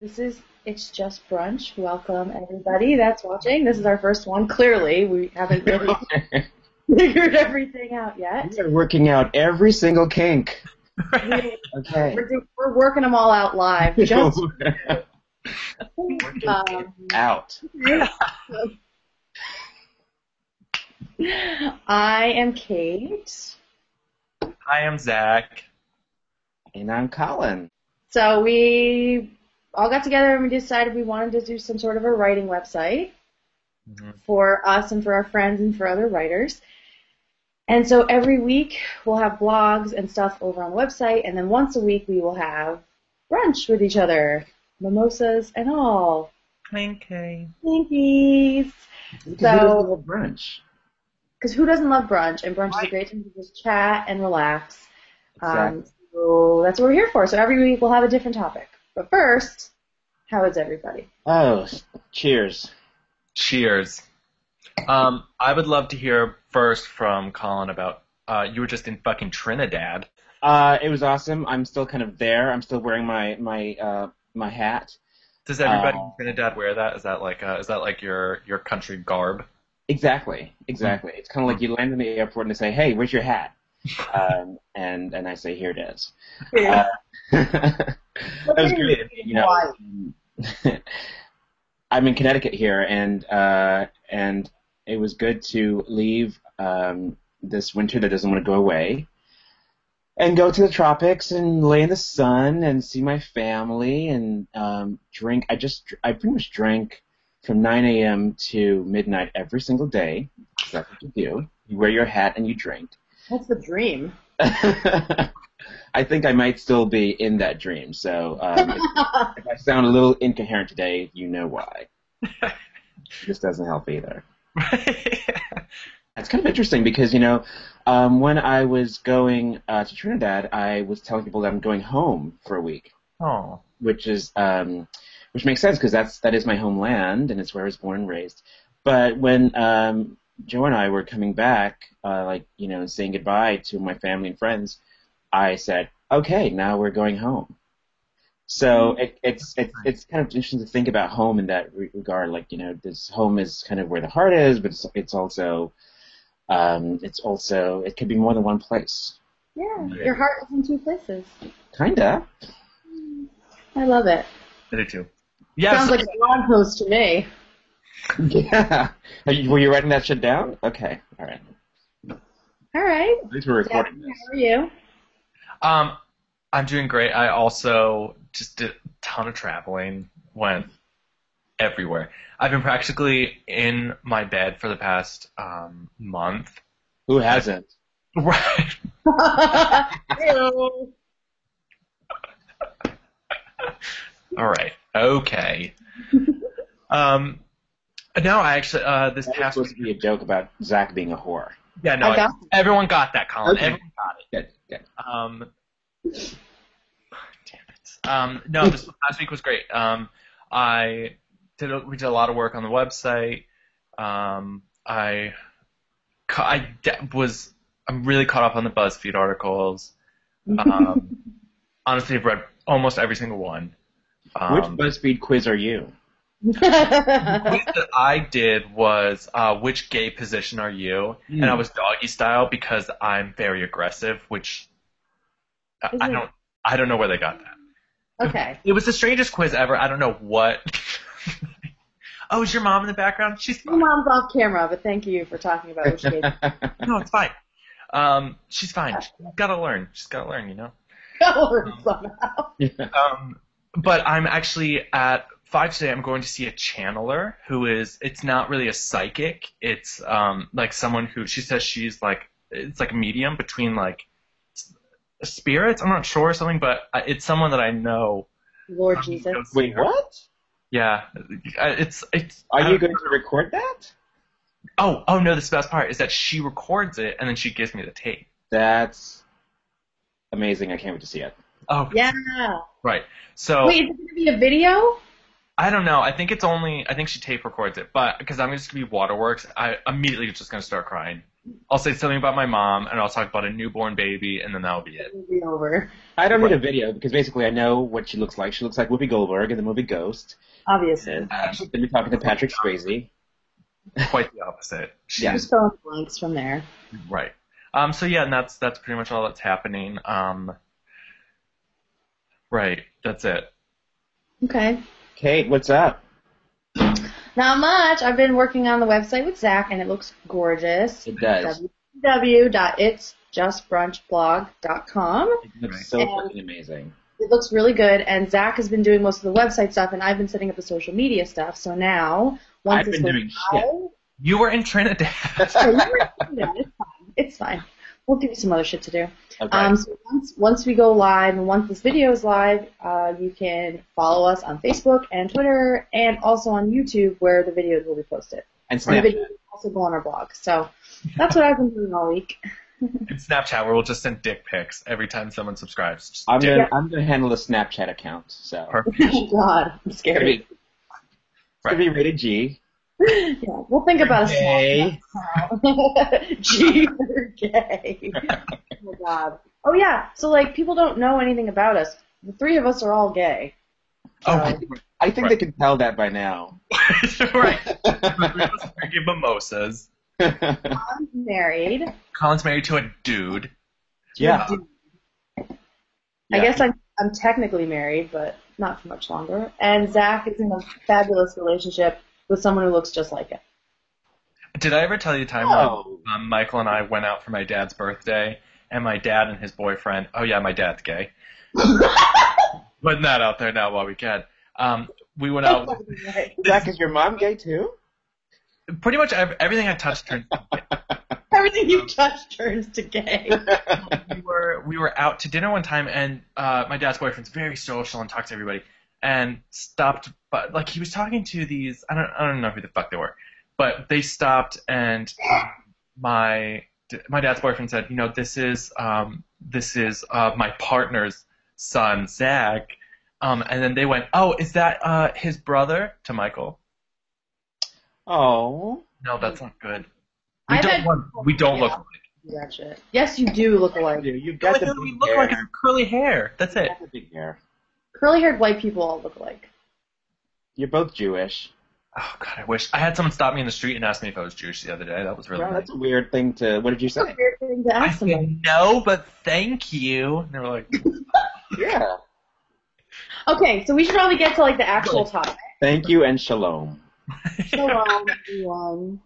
This is It's Just Brunch. Welcome, everybody that's watching. This is our first one. Clearly, we haven't really figured everything out yet. We are working out every single kink. We- Okay. We're, do- we're working them all out live. Just um, out. I am Kate. Hi, I am Zach. And I'm Colin. So we all got together and we decided we wanted to do some sort of a writing website Mhm. for us and for our friends and for other writers. And so every week we'll have blogs and stuff over on the website, and then once a week we will have brunch with each other, mimosas and all. Okay. Thankies. So- do brunch. Because who doesn't love brunch? And brunch is a great time to just chat and relax. Um, Exactly. so that's what we're here for. So every week we'll have a different topic. But first, how is everybody? Oh, cheers. Cheers. Um, I would love to hear first from Colin about uh, you were just in fucking Trinidad. Uh, it was awesome. I'm still kind of there. I'm still wearing my my uh, my hat. Does everybody Uh, in Trinidad wear that? Is that like uh, is that like your your country garb? Exactly, exactly. It's kind of like you land in the airport and they say, "Hey, where's your hat?" Um, and and I say, "Here it is." Uh, that was great. You know, I'm in Connecticut here, and uh, and it was good to leave um, this winter that doesn't want to go away, and go to the tropics and lay in the sun and see my family and um, drink. I just I pretty much drank from 9 a.m. to midnight every single day. That's what you do. You wear your hat and you drink. That's the dream. I think I might still be in that dream. So um, if, if I sound a little incoherent today, you know why. This doesn't help either. It's kind of interesting because you know, um, when I was going uh, to Trinidad, I was telling people that I'm going home for a week, oh. which is um, which makes sense because that's that is my homeland and it's where I was born and raised. But when um, Joe and I were coming back, uh, like you know, saying goodbye to my family and friends, I said, "Okay, now we're going home." So it, it's it's it's kind of interesting to think about home in that re- regard. Like you know, this home is kind of where the heart is, but it's, it's also um, it's also it could be more than one place. Yeah, your heart is in two places. Kinda. I love it. I do too. Yes. Sounds like a blog post to me. Yeah. Are you, were you writing that shit down? Okay. All right. All right. At least we're Stephanie, recording this. how are you? Um, I'm doing great. I also just did a ton of traveling. Went everywhere. I've been practically in my bed for the past um, month. Who hasn't? Right. Hello. All right. Okay. um, no, I actually uh, this That was past supposed to be a joke about Zach being a whore. yeah no I got everyone got that Colin Okay. everyone got it. Good. Good. Um, damn it. Um, no, this last week was great. Um, I did a, we did a lot of work on the website. Um, I I was I'm really caught up on the BuzzFeed articles. Um, honestly, I've read almost every single one. Um, Which BuzzFeed quiz are you? Quiz that I did was uh, which gay position are you? And I Hmm. was doggy style because I'm very aggressive, which I, I don't I don't know where they got that. okay. It was the strangest quiz ever. I don't know what. oh, is your mom in the background? She's My fine. mom's off camera, but thank you for talking about which gay No, it's fine. Um, she's fine. She's gotta learn. She's gotta learn, you know. color somehow. Um, but I'm actually at five today. I'm going to see a channeler who is. It's not really a psychic. It's um like someone who she says she's like it's like a medium between like spirits. I'm not sure or something, but it's someone that I know. Lord Um, Jesus. Wait, what? Yeah, it's it's. Are you don't- going to record that? Oh, oh no! The best part is that she records it and then she gives me the tape. That's amazing. I can't wait to see it. Oh, Yeah. right. So Wait, is it going to be a video? I don't know. I think it's only. I think she tape records it, but because I'm just gonna be waterworks, I immediately just gonna start crying. I'll say something about my mom, and I'll talk about a newborn baby, and then that'll be it. It'll be over. I don't need a video because basically I know what she looks like. She looks like Whoopi Goldberg in the movie Ghost. Obviously. And uh, then we're talking to Patrick Swayze. Quite the opposite. She Yeah. Just fill in blanks from there. Right. Um. So yeah, and that's that's pretty much all that's happening. Um. Right. That's it. Okay. Kate, what's up? Not much. I've been working on the website with Zach, and it looks gorgeous. It does. www.itsjustbrunchblog.com. It looks so And- fucking amazing. It looks really good, and Zach has been doing most of the website stuff, and I've been setting up the social media stuff. So now, once I've been doing shit. You were in Trinidad. So oh, you were- yeah, it's fine. It's fine. We'll give you some other shit to do. Okay. Um, so once, once we go live and once this video is live, uh, you can follow us on Facebook and Twitter and also on YouTube where the videos will be posted. and And the Snapchat. videos will also go on our blog. So that's what I've been doing all week. in Snapchat, where we'll just send dick pics every time someone subscribes. Just I'm gonna I'm gonna handle the Snapchat account. So Perfect. oh God, I'm it's gonna be, scared. it's gonna be rated G. Yeah, we'll think about a small G for gay. oh my God. Oh yeah. So like people don't know anything about us. The three of us are all gay. Oh, I think, I think they can tell that by now. right. Drinking mimosas. I'm married. Colin's married to a dude. yeah. I Yeah. guess I'm I'm technically married, but not for much longer. And Zach is in a fabulous relationship with someone who looks just like it. Did I ever tell you the time Oh. when um, Michael and I went out for my dad's birthday, and my dad and his boyfriend? Oh yeah, my dad's gay. Putting that out there now while we can. Um, we went out. Zach, is your mom gay too? Pretty much everything I touched turned. Everything you touch turns to gay. we were we were out to dinner one time, and uh, my dad's boyfriend's very social and talks to everybody, and stopped. But like he was talking to these, I don't I don't know who the fuck they were, but they stopped, and my my dad's boyfriend said, you know, this is um this is uh, my partner's son, Zach. Um, and then they went, oh, is that uh, his brother to Michael? Oh. No, that's not good. We I've don't had- want, we don't Yeah. look alike. Do that shit. Yes, you do look alike. You, you've got only the thing we big look hair. like curly hair. That's You it. got the big hair. Curly haired white people all look alike. You're both Jewish. Oh god, I wish I had someone stop me in the street and ask me if I was Jewish the other day. That was really Well, nice. that's a weird thing to. What did you It's a weird thing to I ask somebody. said no, but thank you. And they were like, Yeah. Okay, so we should probably get to like the actual topic. Thank you and shalom. Shalom, everyone.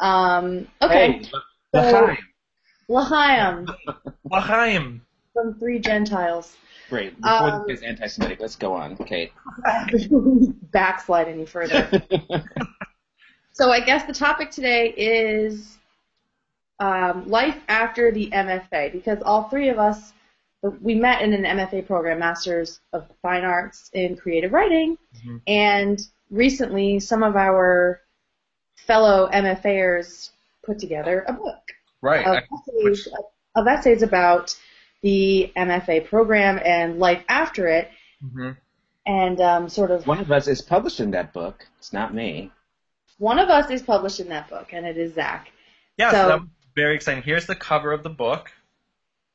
Um, okay, Hey, so L'chaim. L'chaim L'chaim. from Three Gentiles. Great. Before Um, this is anti-Semitic, let's go on. Kate. Backslide any further. So I guess the topic today is um, life after the MFA because all three of us we met in an MFA program, Masters of Fine Arts in Creative Writing, Mhm. and recently some of our fellow MFAers put together a book Right. of I- essays, of essays about the MFA program and life after it, mhm. and um, sort of One of us is published in that book. It's not me. one of us is published in that book, and it is Zach. Yeah, So- so, that was very exciting. Here's the cover of the book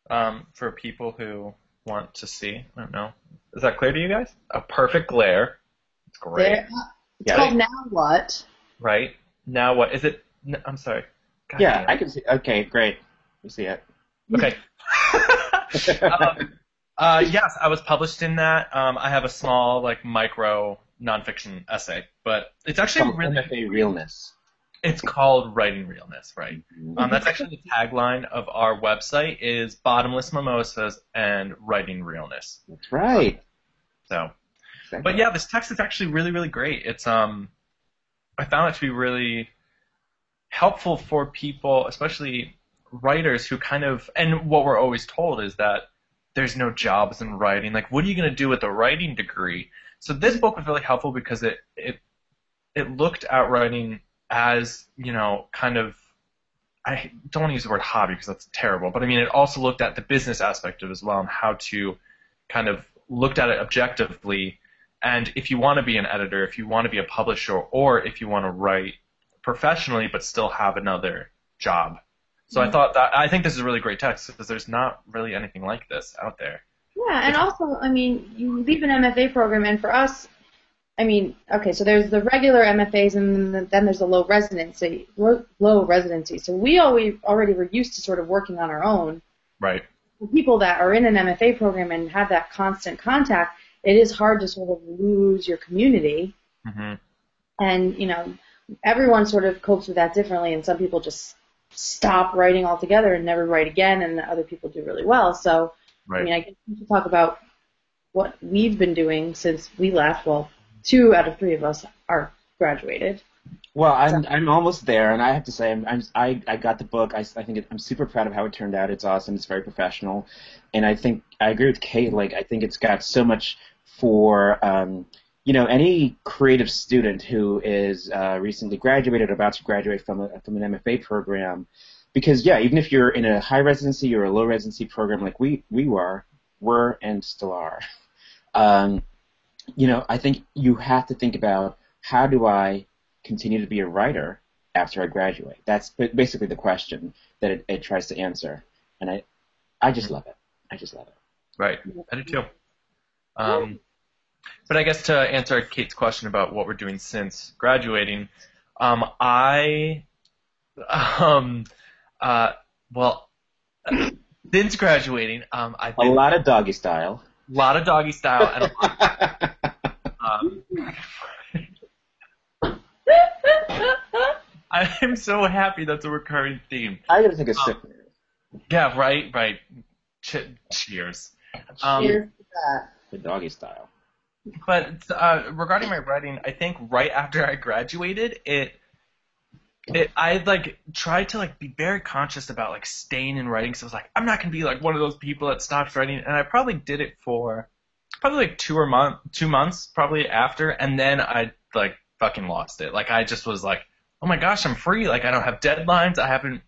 um, for people who want to see. I don't know. Is that clear to you guys? A perfect glare. It's great. There, it's Yeah. called Now What? Right? Now what? Is it? I'm sorry. God Yeah, damn. I can see. Okay, great. You see it. Okay. um, uh, yes, I was published in that. Um, I have a small, like, micro nonfiction essay, but it's actually really. MFA realness. It's called Writing Realness, right? Um, that's actually the tagline of our website is bottomless mimosas and writing realness. That's right. So, Exactly. but yeah, this text is actually really, really great. It's um, I found it to be really helpful for people, especially writers who kind of, and what we're always told is that there's no jobs in writing. Like, what are you going to do with a writing degree? So this book was really helpful because it it it looked at writing as you know, kind of. I don't want to use the word hobby because that's terrible, but I mean, it also looked at the business aspect of it as well and how to kind of looked at it objectively And if you want to be an editor, if you want to be a publisher, or if you want to write professionally but still have another job. So I thought that I think this is a really great text because there's not really anything like this out there. Yeah, and also, I mean, you leave an MFA program, and for us, I mean, okay, so there's the regular MFAs, and then there's the low residency, low, residency. So we always already were used to sort of working on our own. Right. For people that are in an MFA program and have that constant contact, it is hard to sort of lose your community. hmm And you know, everyone sort of copes with that differently, and some people just stop writing altogether and never write again, and other people do really well. So. I mean, I guess we should talk about what we've been doing since we left. Well, two out of three of us are graduated. Well, I'm I'm almost there, and I have to say, I'm, I'm I I got the book. I, I think it, I'm super proud of how it turned out. It's awesome. It's very professional, and I think I agree with Kate. Like, I think it's got so much for um, you know any creative student who is uh, recently graduated, or about to graduate from a, from an MFA program. Because yeah, even if you're in a high residency or a low residency program like we we were, were and still are, um, you know, I think you have to think about how do I continue to be a writer after I graduate? That's basically the question that it, it tries to answer, and I, I just love it. I just love it. Right. I do too. Um, but I guess to answer Kate's question about what we're doing since graduating, um, I, um, uh, well, since graduating, um, I've A lot of doggy style. a lot of doggy style and a lot um, I am so happy that's a recurring theme. I gotta take a sip. Yeah, right, right. Ch- cheers. Um, Cheers to that. The doggy style. But uh, regarding my writing, I think right after I graduated, it, it I like tried to like be very conscious about like staying in writing. So I was like, I'm not gonna be like one of those people that stops writing, and I probably did it for probably like two or month, two months probably after, and then I like fucking lost it. Like I just was like, oh my gosh, I'm free. Like I don't have deadlines. I haven't.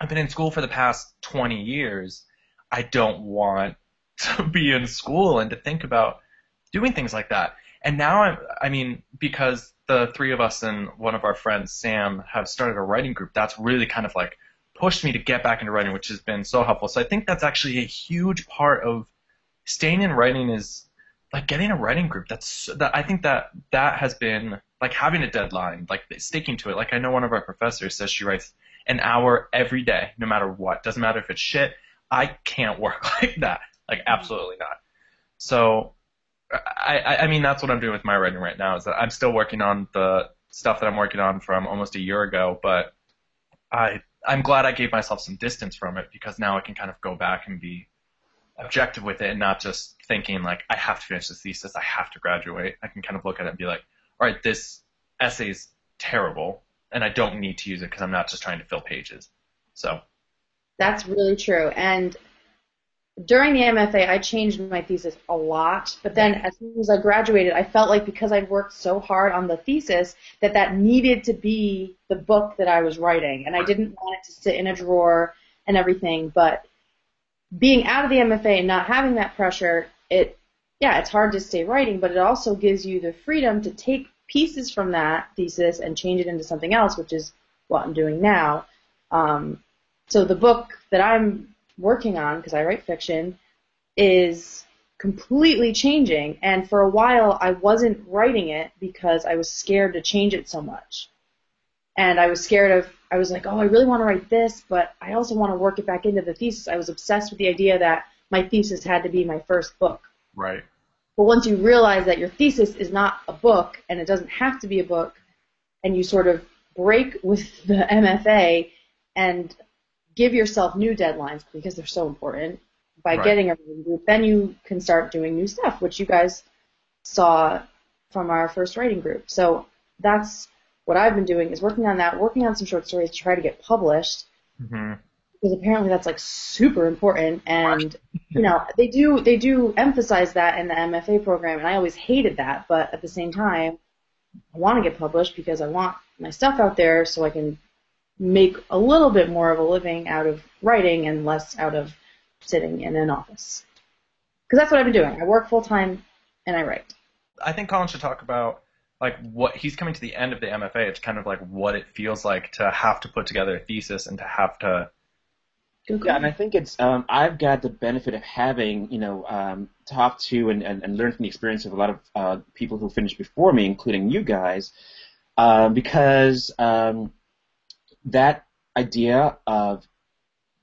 I've been in school for the past 20 years. I don't want to be in school and to think about doing things like that. And now I'm, I mean, because the three of us and one of our friends, Sam, have started a writing group, that's really kind of like pushed me to get back into writing, which has been so helpful. So I think that's actually a huge part of staying in writing is like getting a writing group. That's that I think that that has been like having a deadline, like sticking to it. Like I know one of our professors says she writes an hour every day, no matter what. Doesn't matter if it's shit. I can't work like that. Like mm-hmm. absolutely not. So I, I, mean that's what I'm doing with my writing right now is that I'm still working on the stuff that I'm working on from almost a year ago, but I I'm glad I gave myself some distance from it because now I can kind of go back and be objective with it and not just thinking like I have to finish this thesis, I have to graduate. I can kind of look at it and be like, all right, this essay is terrible and I don't need to use it because I'm not just trying to fill pages. So That's really true. And during the MFA, I changed my thesis a lot. But then as soon as I graduated, I felt like because I'd worked so hard on the thesis that that needed to be the book that I was writing. And I didn't want it to sit in a drawer and everything. But being out of the MFA and not having that pressure, it, yeah, it's hard to stay writing, but it also gives you the freedom to take pieces from that thesis and change it into something else, which is what I'm doing now. Um, so the book that I'm working on, because I write fiction, is completely changing. And for a while, I wasn't writing it because I was scared to change it so much. And I was scared of, I was like, oh, I really want to write this, but I also want to work it back into the thesis. I was obsessed with the idea that my thesis had to be my first book. right. But once you realize that your thesis is not a book and it doesn't have to be a book, and you sort of break with the MFA and give yourself new deadlines because they're so important by Right. getting a group, then you can start doing new stuff, which you guys saw from our first writing group. So that's what I've been doing is working on that, working on some short stories to try to get published hmm because apparently that's like super important and you know they do they do emphasize that in the MFA program and I always hated that but at the same time I want to get published because I want my stuff out there so I can make a little bit more of a living out of writing and less out of sitting in an office because that's what I've been doing I work full time and I write I think Colin should talk about like what he's coming to the end of the MFA. It's kind of like what it feels like to have to put together a thesis and to have to. Yeah, and I think it's um, I've got the benefit of having you know um, talked to and, and, and learned from the experience of a lot of uh, people who finished before me, including you guys, uh, because um, that idea of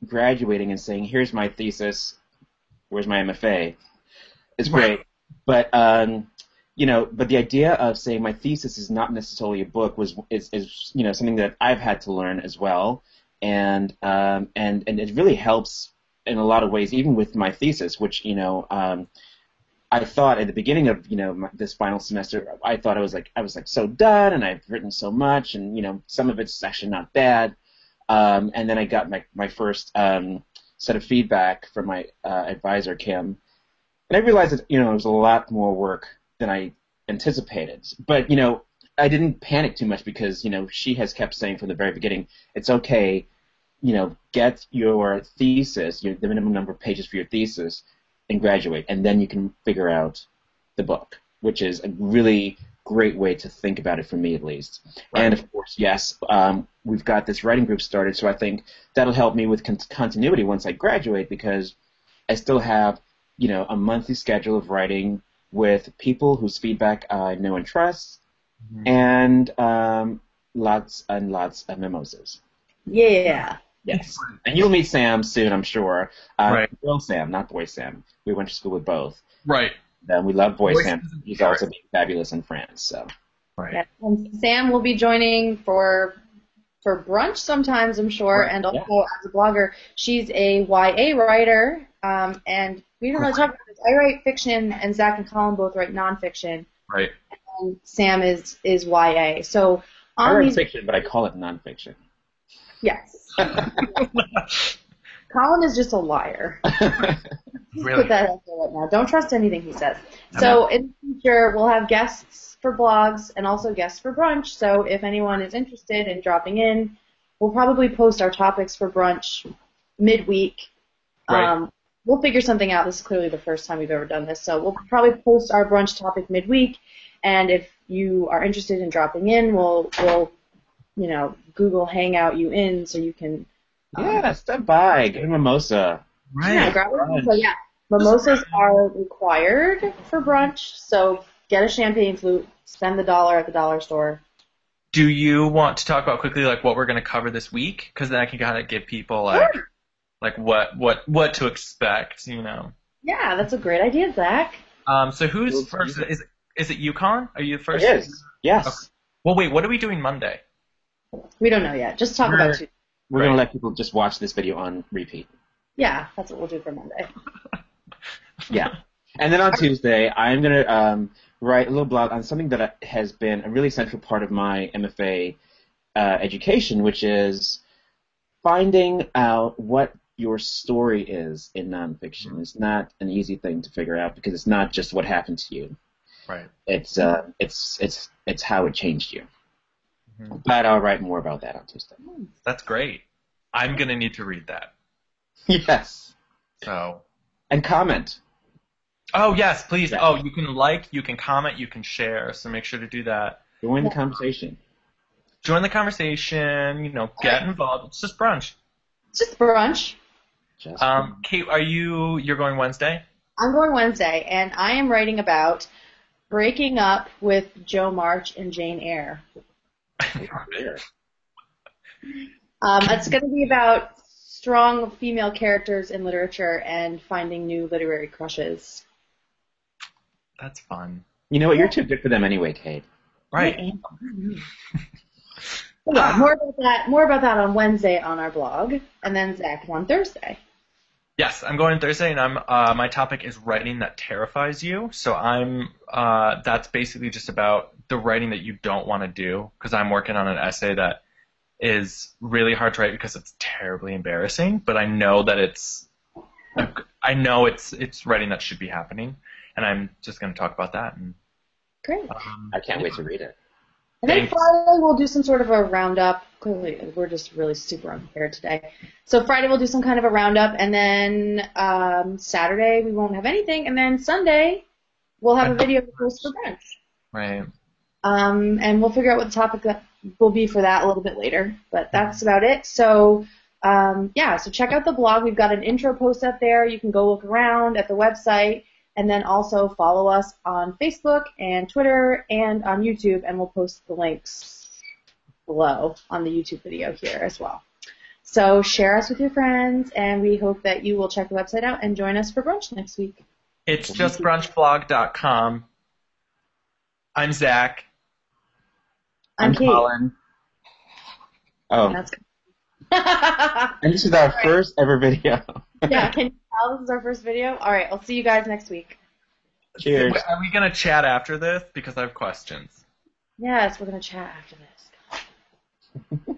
graduating and saying, "Here's my thesis, where's my MFA," is great. But um, you know, but the idea of saying my thesis is not necessarily a book was is, is you know something that I've had to learn as well, and um, and and it really helps in a lot of ways, even with my thesis, which you know. Um, I thought at the beginning of you know my, this final semester, I thought I was like I was like so done, and I've written so much, and you know some of it's actually not bad. Um, and then I got my my first um, set of feedback from my uh, advisor Kim, and I realized that you know it was a lot more work than I anticipated. But you know I didn't panic too much because you know she has kept saying from the very beginning, it's okay, you know, get your thesis, your, the minimum number of pages for your thesis, and graduate, and then you can figure out the book, which is a really great way to think about it for me at least. Right. And of course, yes, um, we've got this writing group started, so I think that'll help me with con- continuity once I graduate because I still have, you know, a monthly schedule of writing with people whose feedback I know and trust, Mm-hmm. and um, lots and lots of mimosas. Yeah. Yes. And you'll meet Sam soon, I'm sure. Uh, Right. Girl Sam, not Boy Sam. We went to school with both. Right. Um, we love Boy Boy Sam. Sam's He's great. also being fabulous in France. So Right. Yeah. And Sam will be joining for for brunch sometimes, I'm sure, Right, and also as a blogger. She's a YA writer, um, and we didn't really talk about this. I write fiction, and Zach and Colin both write nonfiction, Right. and Sam is is YA. So I write these, fiction, but I call it nonfiction. Yes, Colin is just a liar. Really. Put that out there right now. Don't trust anything he says. So in the future, we'll have guests for blogs and also guests for brunch. So if anyone is interested in dropping in, we'll probably post our topics for brunch midweek. Right. Um, we'll figure something out. This is clearly the first time we've ever done this, so we'll probably post our brunch topic midweek. And if you are interested in dropping in, we'll we'll you know Google Hangout you in so you can um, yeah, step by, get a mimosa. yeah, Right. grab a So yeah, mimosas are required for brunch. So get a champagne flute, spend the dollar at the dollar store. Do you want to talk about quickly like what we're going to cover this week? Because then I can kind of give people like like what what what to expect. You know. Yeah, that's a great idea, Zach. Um. So who's first? Is is it Yukon? Are you the first? It is. Yes. Okay. Well, wait. What are we doing Monday? We don't know yet. Just talk Right. about two. We're gonna let people just watch this video on repeat. Yeah, that's what we'll do for Monday. Yeah. And then on Tuesday, I'm going to um, write a little blog on something that has been a really central part of my MFA uh, education, which is finding out what your story is in nonfiction. It's not an easy thing to figure out because it's not just what happened to you. Right. It's uh, it's it's it's how it changed you. Mhm. But I'll write more about that on Tuesday. That's great. I'm gonna need to read that. Yes. So. And comment. Oh yes, please. Yeah. Oh, you can like, you can comment, you can share. So make sure to do that. Join the conversation. Join the conversation. You know, get involved. It's just brunch. It's just brunch. Just Um, Kate, are you? You're going Wednesday. I'm going Wednesday, and I am writing about breaking up with Jo March and Jane Eyre. There. Um, it's going to be about strong female characters in literature and finding new literary crushes. That's fun. You know what? You're too good for them anyway, Kate. Right. Yeah, more about that. More about that on Wednesday on our blog, and then Zach on Thursday. Yes, I'm going Thursday, and I'm. Uh, my topic is writing that terrifies you. So I'm. Uh, that's basically just about the writing that you don't want to do. Because I'm working on an essay that is really hard to write because it's terribly embarrassing. But I know that it's. I know it's it's writing that should be happening, and I'm just going to talk about that. And Great. um, I can't wait to read it. And then Thanks. Friday we'll do some sort of a roundup. Clearly, we're just really super unprepared today. So Friday we'll do some kind of a roundup, and then um, Saturday we won't have anything, and then Sunday we'll have a video to post for brunch. Right. Um, and we'll figure out what the topic will be for that a little bit later. But that's about it. So um, yeah, so check out the blog. We've got an intro post up there. You can go look around at the website. And then also follow us on Facebook and Twitter and on YouTube, and we'll post the links below on the YouTube video here as well. So share us with your friends, and we hope that you will check the website out and join us for brunch next week. It's justbrunchblog.com. I'm Zach. I'm, Kate. Colin. Oh, That's good. and this is our first ever video. yeah, can you tell this is our first video? All right, I'll see you guys next week. Cheers. Are we gonna chat after this? Because I have questions. Yes, we're gonna chat after this.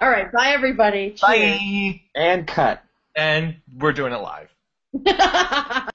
All right, bye everybody. Cheers. Bye. And cut. And we're doing it live. Bye.